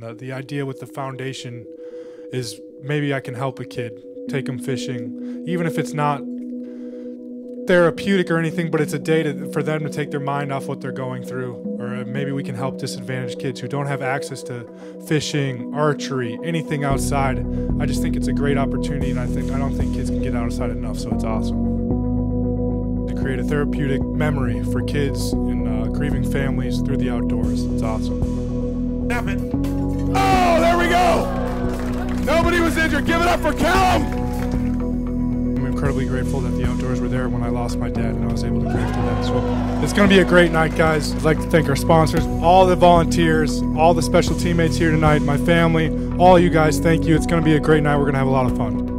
The, the idea with the foundation is maybe I can help a kid, take them fishing, even if it's not therapeutic or anything, but it's a day to, for them to take their mind off what they're going through. Or maybe we can help disadvantaged kids who don't have access to fishing, archery, anything outside. I just think it's a great opportunity, and I think I don't think kids can get outside enough, so it's awesome. To create a therapeutic memory for kids and uh, grieving families through the outdoors. It's awesome. Snap Give it up for Callum! I'm incredibly grateful that the outdoors were there when I lost my dad and I was able to grieve through that. So it's going to be a great night, guys. I'd like to thank our sponsors, all the volunteers, all the special teammates here tonight, my family, all you guys. Thank you. It's going to be a great night. We're going to have a lot of fun.